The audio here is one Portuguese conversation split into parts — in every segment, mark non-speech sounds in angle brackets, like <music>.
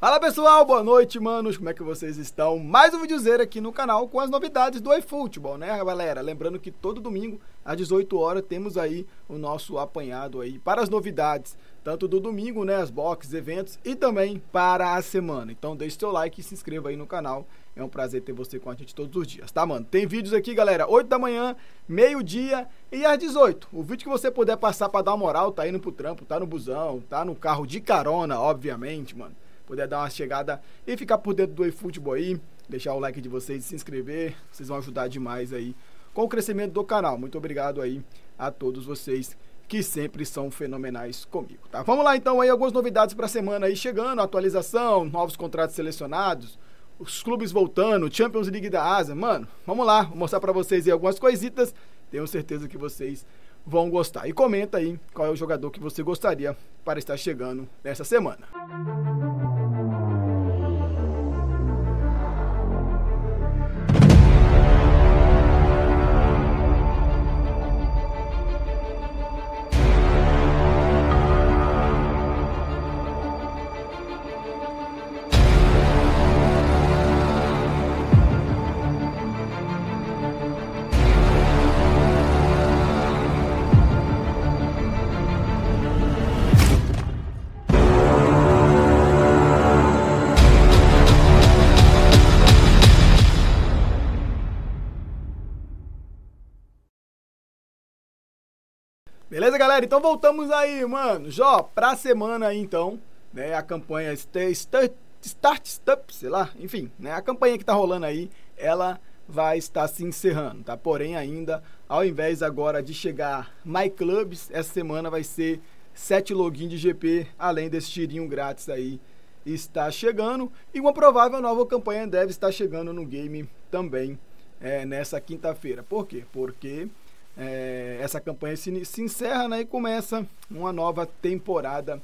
Fala pessoal, boa noite, manos. Como é que vocês estão? Mais um videozeiro aqui no canal com as novidades do eFootball, né, galera? Lembrando que todo domingo às 18 horas temos aí o nosso apanhado aí para as novidades, tanto do domingo, né, as boxes, eventos e também para a semana. Então deixe seu like e se inscreva aí no canal. É um prazer ter você com a gente todos os dias, tá, mano? Tem vídeos aqui, galera, 8 da manhã, meio-dia e às 18. O vídeo que você puder passar para dar uma moral, tá indo pro trampo, tá no busão, tá no carro de carona, obviamente, mano puder dar uma chegada e ficar por dentro do eFootball aí, deixar o like de vocês, se inscrever, vocês vão ajudar demais aí com o crescimento do canal. Muito obrigado aí a todos vocês que sempre são fenomenais comigo, tá? Vamos lá então aí algumas novidades para a semana aí chegando, atualização, novos contratos selecionados, os clubes voltando, Champions League da Ásia, mano. Vamos lá, vou mostrar para vocês aí algumas coisitas. Tenho certeza que vocês vão gostar. E comenta aí qual é o jogador que você gostaria para estar chegando nessa semana. Música Beleza, galera? Então voltamos aí, mano. Jó, pra semana aí, então, né? A campanha Start, Stop, sei lá, enfim, né? A campanha que tá rolando aí, ela vai estar se encerrando, tá? Porém, ainda, ao invés agora de chegar My Clubs, essa semana vai ser 7 login de GP, além desse tirinho grátis aí está chegando. E uma provável nova campanha deve estar chegando no game também é, nessa quinta-feira. Por quê? Porque é, essa campanha se, se, encerra né, e começa uma nova temporada,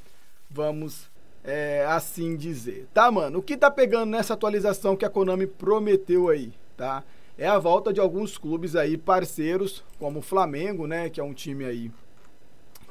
vamos é, assim dizer. Tá, mano? O que tá pegando nessa atualização que a Konami prometeu aí, tá? É a volta de alguns clubes aí parceiros, como o Flamengo, né, que é um time aí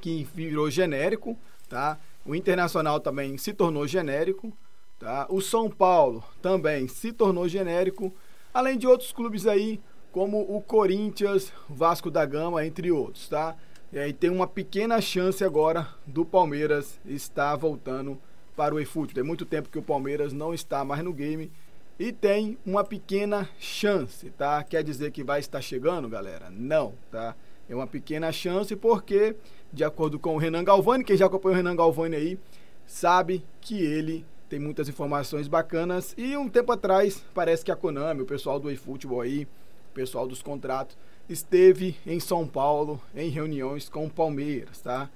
que virou genérico, tá? O Internacional também se tornou genérico, tá? O São Paulo também se tornou genérico, além de outros clubes aí como o Corinthians, Vasco da Gama, entre outros, tá? E aí tem uma pequena chance agora do Palmeiras estar voltando para o eFootball. Tem muito tempo que o Palmeiras não está mais no game e tem uma pequena chance, tá? Quer dizer que vai estar chegando, galera? Não, tá? É uma pequena chance porque, de acordo com o Renan Galvani, quem já acompanhou o Renan Galvani aí, sabe que ele tem muitas informações bacanas e um tempo atrás parece que a Konami, o pessoal do eFootball aí, pessoal dos contratos, esteve em São Paulo em reuniões com o Palmeiras, tá?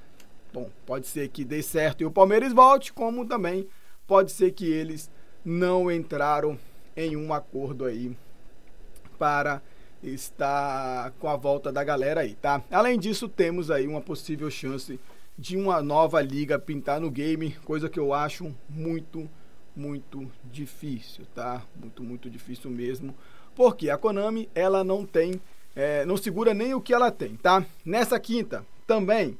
Bom, pode ser que dê certo e o Palmeiras volte, como também pode ser que eles não entraram em um acordo aí para estar com a volta da galera aí, tá? Além disso, temos aí uma possível chance de uma nova liga pintar no game, coisa que eu acho muito, muito difícil, tá? Muito, muito difícil mesmo. Porque a Konami, ela não tem, é, não segura nem o que ela tem, tá? Nessa quinta, também,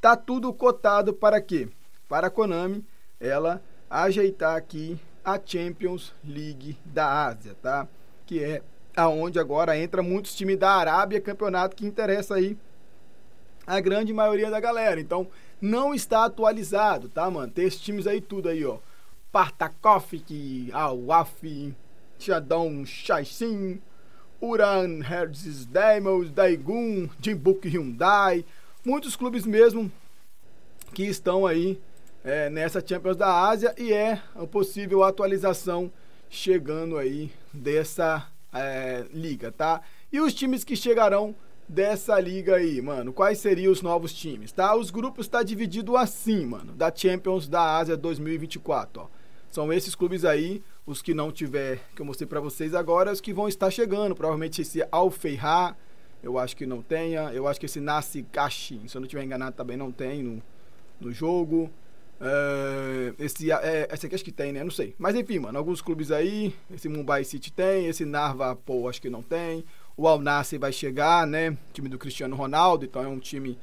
tá tudo cotado para quê? Para a Konami, ela ajeitar aqui a Champions League da Ásia, tá? Que é aonde agora entra muitos times da Arábia, campeonato que interessa aí a grande maioria da galera. Então, não está atualizado, tá, mano? Tem esses times aí tudo aí, ó. Partakofik, Al-Wafi, Shadon Shaixin, Uran Hertzes Demos, Daigun, Jimbuk Hyundai, muitos clubes mesmo que estão aí é, nessa Champions da Ásia e é a possível atualização chegando aí dessa é, liga, tá? E os times que chegarão dessa liga aí, mano, quais seriam os novos times, tá? Os grupos tá dividido assim, mano, da Champions da Ásia 2024, ó. São esses clubes aí, os que não tiver, que eu mostrei para vocês agora, os que vão estar chegando. Provavelmente esse Al Feihá, eu acho que não tenha. Eu acho que esse Nassi Kashi, se eu não estiver enganado, também não tem no, no jogo. Uh, esse, é, esse aqui acho que tem, né? Não sei. Mas enfim, mano, alguns clubes aí. Esse Mumbai City tem, esse Narva, pô, acho que não tem. O Al Nassi vai chegar, né? Time do Cristiano Ronaldo, então é um time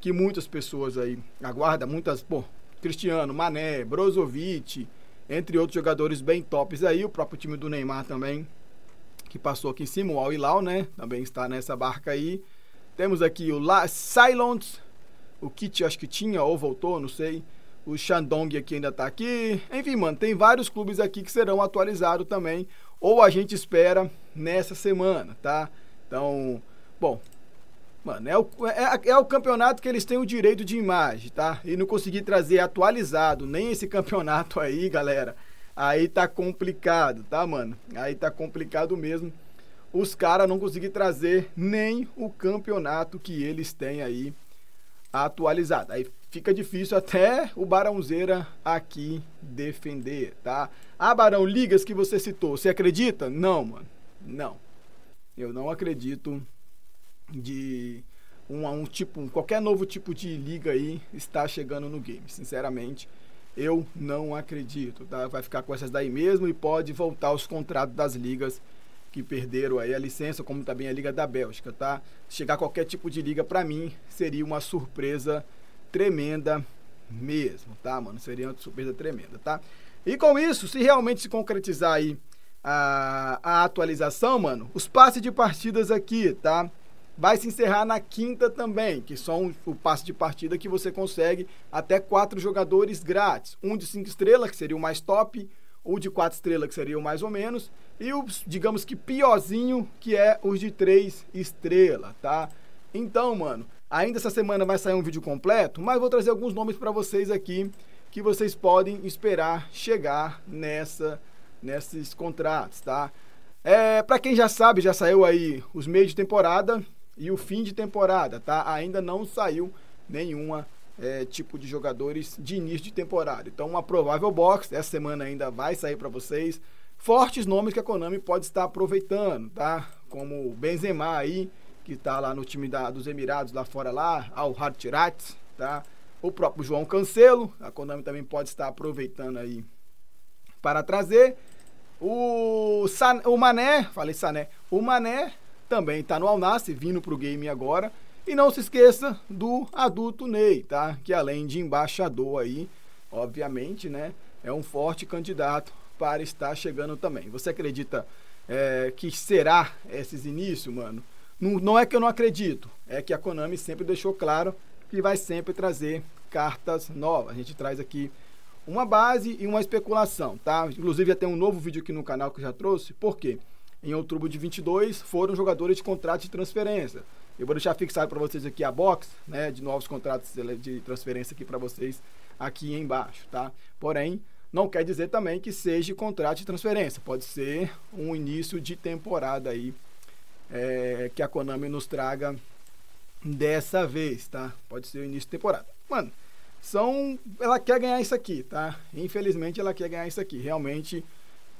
que muitas pessoas aí aguardam. Muitas, pô, Cristiano, Mané, Brozovic entre outros jogadores bem tops aí, o próprio time do Neymar também, que passou aqui em cima, o Al Hilal, né? Também está nessa barca aí. Temos aqui o La o Kit acho que tinha ou voltou, não sei. O Shandong aqui ainda tá aqui. Enfim, mano, tem vários clubes aqui que serão atualizados também, ou a gente espera nessa semana, tá? Então, bom, Mano, é o, é, é, o campeonato que eles têm o direito de imagem, tá? E não conseguir trazer atualizado nem esse campeonato aí, galera. Aí tá complicado, tá, mano? Aí tá complicado mesmo. Os caras não conseguir trazer nem o campeonato que eles têm aí atualizado. Aí fica difícil até o Barãozeira aqui defender, tá? Ah, Barão, ligas que você citou, você acredita? Não, mano. Não. Eu não acredito de um, um tipo, qualquer novo tipo de liga aí está chegando no game. Sinceramente, eu não acredito. Tá? Vai ficar com essas daí mesmo e pode voltar aos contratos das ligas que perderam aí a licença, como também a Liga da Bélgica, tá? Chegar qualquer tipo de liga para mim seria uma surpresa tremenda mesmo, tá, mano? Seria uma surpresa tremenda, tá? E com isso, se realmente se concretizar aí a, a atualização, mano, os passes de partidas aqui, tá? Vai se encerrar na quinta também, que são o passe de partida que você consegue até quatro jogadores grátis. Um de cinco estrelas, que seria o mais top, o de quatro estrelas, que seria o mais ou menos, e o, digamos que piorzinho, que é os de três estrelas, tá? Então, mano, ainda essa semana vai sair um vídeo completo, mas vou trazer alguns nomes para vocês aqui que vocês podem esperar chegar nessa nesses contratos, tá? É, para quem já sabe, já saiu aí os meios de temporada, e o fim de temporada, tá? Ainda não saiu nenhuma é, tipo de jogadores de início de temporada. Então, uma provável box essa semana ainda vai sair para vocês. Fortes nomes que a Konami pode estar aproveitando, tá? Como o Benzema aí, que está lá no time da, dos Emirados lá fora lá, Al Hartirat, tá? O próprio João Cancelo, a Konami também pode estar aproveitando aí para trazer. O, San, o Mané, falei Sané, o Mané também está no Alnassi, vindo para o game agora. E não se esqueça do adulto Ney, tá? Que além de embaixador aí, obviamente, né? É um forte candidato para estar chegando também. Você acredita é, que será esses inícios, mano? Não, não é que eu não acredito, é que a Konami sempre deixou claro que vai sempre trazer cartas novas. A gente traz aqui uma base e uma especulação, tá? Inclusive já tem um novo vídeo aqui no canal que eu já trouxe. Por quê? Em outubro de 22 foram jogadores de contrato de transferência. Eu vou deixar fixado para vocês aqui a box, né, de novos contratos de transferência aqui para vocês aqui embaixo, tá? Porém, não quer dizer também que seja contrato de transferência. Pode ser um início de temporada aí é, que a Konami nos traga dessa vez, tá? Pode ser o início de temporada. Mano, são, ela quer ganhar isso aqui, tá? Infelizmente ela quer ganhar isso aqui. Realmente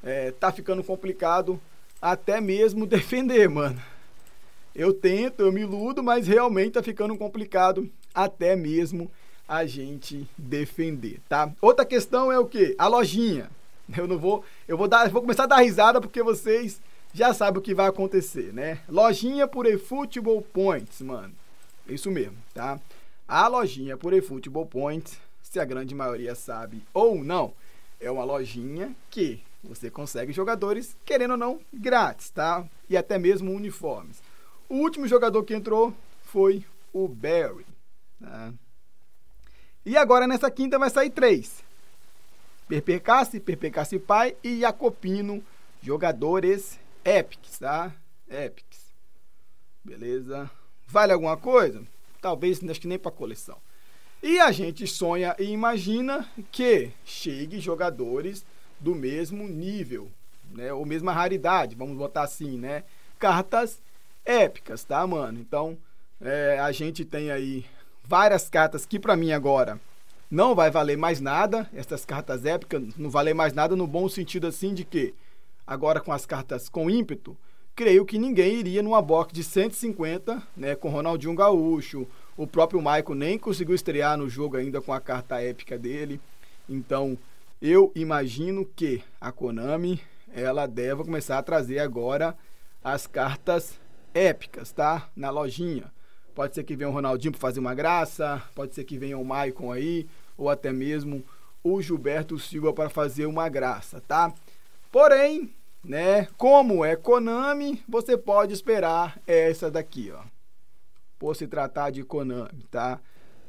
é, tá ficando complicado até mesmo <laughs> defender, mano. Eu tento, eu me iludo, mas realmente tá ficando complicado até mesmo a gente defender, tá? Outra questão é o que? A lojinha. Eu não vou, eu vou dar, vou começar a dar risada porque vocês já sabem o que vai acontecer, né? Lojinha por eFootball Points, mano. Isso mesmo, tá? A lojinha por eFootball Points, se a grande maioria sabe ou não, é uma lojinha que você consegue jogadores, querendo ou não, grátis, tá? E até mesmo uniformes. O último jogador que entrou foi o Barry. Tá? E agora nessa quinta vai sair três. Perpecassi, Perpecassi Pai e Jacopino, jogadores epics, tá? Epics. Beleza? Vale alguma coisa? Talvez, acho que nem para coleção. E a gente sonha e imagina que chegue jogadores do mesmo nível, né? Ou mesma raridade, vamos botar assim, né? Cartas épicas, tá, mano? Então, é, a gente tem aí várias cartas que para mim agora não vai valer mais nada. Essas cartas épicas não valem mais nada no bom sentido assim de que agora com as cartas com ímpeto, creio que ninguém iria numa box de 150, né, com Ronaldinho Gaúcho. O próprio Michael nem conseguiu estrear no jogo ainda com a carta épica dele. Então, eu imagino que a Konami ela deve começar a trazer agora as cartas épicas, tá? Na lojinha. Pode ser que venha o Ronaldinho para fazer uma graça, pode ser que venha o Maicon aí, ou até mesmo o Gilberto Silva para fazer uma graça, tá? Porém, né, como é Konami, você pode esperar essa daqui, ó. Por se tratar de Konami, tá?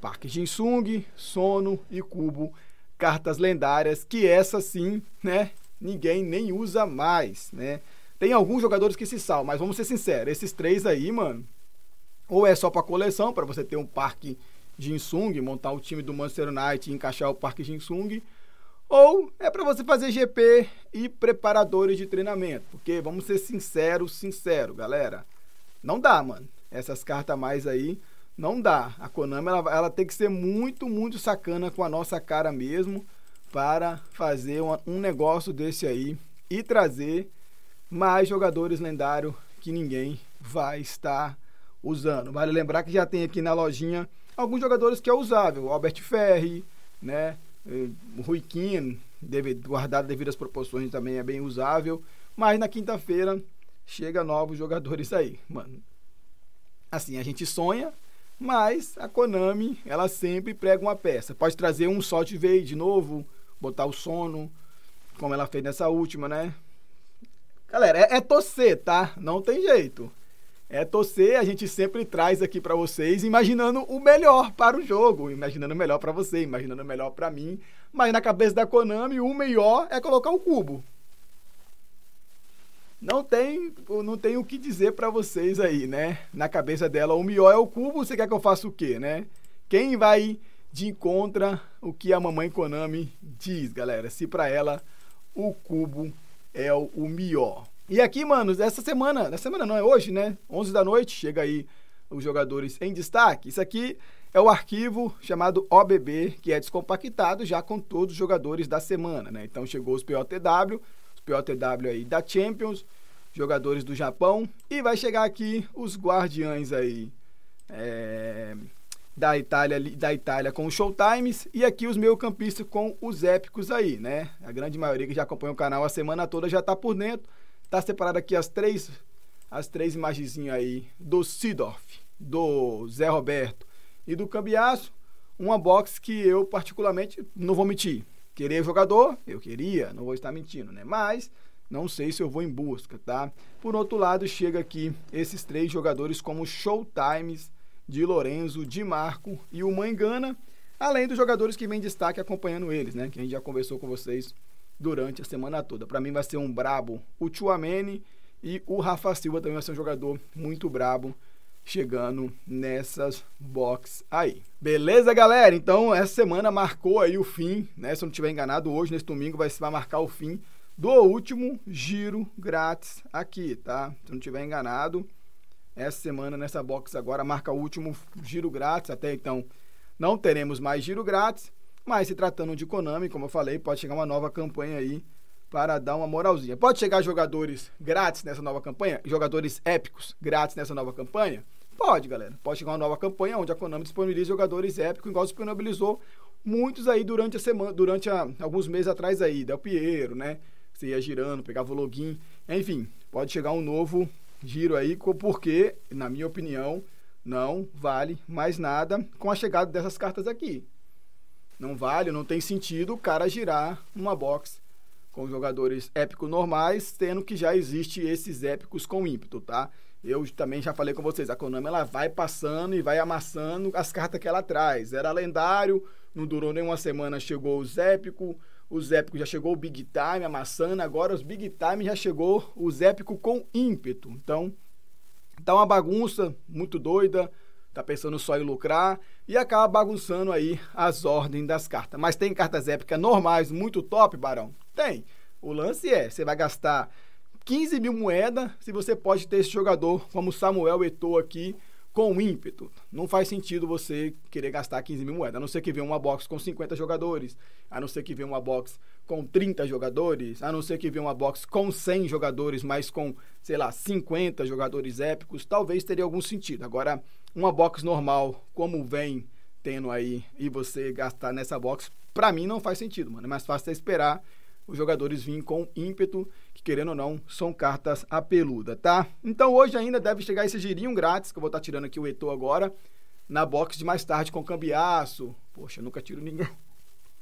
Parque Jinsung, Sono e Cubo, cartas lendárias, que essa sim, né, ninguém nem usa mais, né? Tem alguns jogadores que se salvam, mas vamos ser sinceros, esses três aí, mano, ou é só para coleção, para você ter um parque Jinsung, montar o time do Manchester United e encaixar o parque Jinsung, ou é para você fazer GP e preparadores de treinamento, porque vamos ser sinceros, sincero, galera, não dá, mano. Essas cartas mais aí não dá. A Konami ela, ela tem que ser muito, muito sacana com a nossa cara mesmo para fazer uma, um negócio desse aí e trazer mais jogadores lendários que ninguém vai estar usando. Vale lembrar que já tem aqui na lojinha alguns jogadores que é usável, Albert Ferri, né? Eh, Rui Quino, deve, guardado devido às proporções, também é bem usável. Mas na quinta-feira chega novos jogadores aí, mano. Assim, a gente sonha, mas a Konami, ela sempre prega uma peça. Pode trazer um Salt Veio de novo, botar o sono, como ela fez nessa última, né? Galera, é, é torcer, tá? Não tem jeito é torcer, a gente sempre traz aqui para vocês, imaginando o melhor para o jogo, imaginando o melhor para você, imaginando o melhor para mim. Mas na cabeça da Konami, o melhor é colocar o cubo. Não tem, não tem o que dizer para vocês aí, né? Na cabeça dela, o melhor é o cubo, você quer que eu faça o quê, né? Quem vai de encontra o que a mamãe Konami diz, galera? Se para ela o cubo é o, melhor. E aqui, mano, essa semana, na semana não, é hoje, né? 11 da noite, chega aí os jogadores em destaque. Isso aqui é o arquivo chamado OBB, que é descompactado já com todos os jogadores da semana, né? Então chegou os POTW, POTW aí da Champions, jogadores do Japão, e vai chegar aqui os guardiães aí é, da, Itália, da Itália com os Showtimes, e aqui os meio campistas com os épicos aí, né? A grande maioria que já acompanha o canal a semana toda já tá por dentro. Tá separado aqui as três, as três imagenzinhas aí do Sidorf, do Zé Roberto e do Cambiaço. Uma box que eu particularmente não vou mentir. Querer jogador, eu queria, não vou estar mentindo, né? Mas não sei se eu vou em busca, tá? Por outro lado, chega aqui esses três jogadores como Showtimes de Lorenzo, de Marco e o Mangana, além dos jogadores que vem em destaque acompanhando eles, né? Que a gente já conversou com vocês durante a semana toda. Para mim vai ser um brabo o Chuamene e o Rafa Silva também vai ser um jogador muito brabo chegando nessas box aí. Beleza, galera? Então, essa semana marcou aí o fim, né? Se eu não estiver enganado, hoje, nesse domingo, vai, vai marcar o fim do último giro grátis aqui, tá? Se eu não estiver enganado, essa semana, nessa box agora, marca o último giro grátis. Até então, não teremos mais giro grátis. Mas se tratando de Konami, como eu falei, pode chegar uma nova campanha aí para dar uma moralzinha. Pode chegar jogadores grátis nessa nova campanha? Jogadores épicos grátis nessa nova campanha? Pode, galera. Pode chegar uma nova campanha onde a Konami disponibiliza jogadores épicos, igual disponibilizou muitos aí durante a semana, durante a, alguns meses atrás aí, Del Piero, né? Você ia girando, pegava o login, enfim, pode chegar um novo giro aí, porque, na minha opinião, não vale mais nada com a chegada dessas cartas aqui. Não vale, não tem sentido o cara girar uma box com jogadores épicos normais, tendo que já existe esses épicos com ímpeto, tá? Eu também já falei com vocês, a Konami ela vai passando e vai amassando as cartas que ela traz. Era lendário, não durou nem uma semana, chegou os épicos, os épicos já chegou o Big Time amassando, agora os Big Time já chegou os épicos com ímpeto. Então, tá uma bagunça muito doida tá pensando só em lucrar e acaba bagunçando aí as ordens das cartas. Mas tem cartas épicas normais, muito top, Barão? Tem. O lance é, você vai gastar 15 mil moedas se você pode ter esse jogador como Samuel Eto'o aqui com ímpeto. Não faz sentido você querer gastar 15 mil moedas, a não ser que venha uma box com 50 jogadores, a não ser que venha uma box com 30 jogadores, a não ser que venha uma box com 100 jogadores, mas com, sei lá, 50 jogadores épicos, talvez teria algum sentido. Agora, uma box normal, como vem tendo aí, e você gastar nessa box, para mim não faz sentido, mano. É mais fácil você esperar os jogadores virem com ímpeto, que querendo ou não, são cartas apeluda, tá? Então hoje ainda deve chegar esse girinho grátis, que eu vou estar tá tirando aqui o Eto agora, na box de mais tarde com cambiaço. Poxa, nunca tiro ninguém.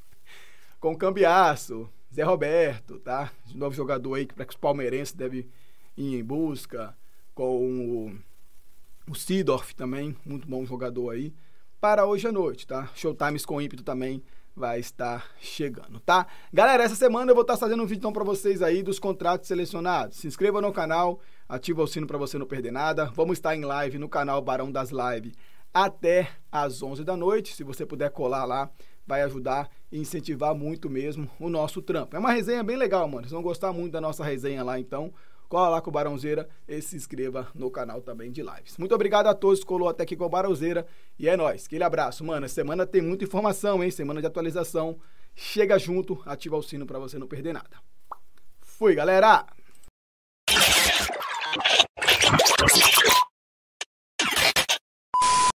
<laughs> com Cambiaço, Zé Roberto, tá? De novo jogador aí que para que os palmeirenses devem ir em busca. Com o, o Sidorf também, muito bom jogador aí. Para hoje à noite, tá? Showtimes com ímpeto também vai estar chegando, tá? Galera, essa semana eu vou estar fazendo um vídeo então para vocês aí dos contratos selecionados. Se inscreva no canal, ativa o sino para você não perder nada. Vamos estar em live no canal Barão das Lives até às 11 da noite. Se você puder colar lá, vai ajudar e incentivar muito mesmo o nosso trampo. É uma resenha bem legal, mano. Vocês vão gostar muito da nossa resenha lá, então cola lá com o Barãozeira e se inscreva no canal também de lives. Muito obrigado a todos que colou até aqui com o Barãozeira e é nóis. Aquele abraço, mano. Semana tem muita informação, hein? Semana de atualização. Chega junto, ativa o sino para você não perder nada. Fui, galera!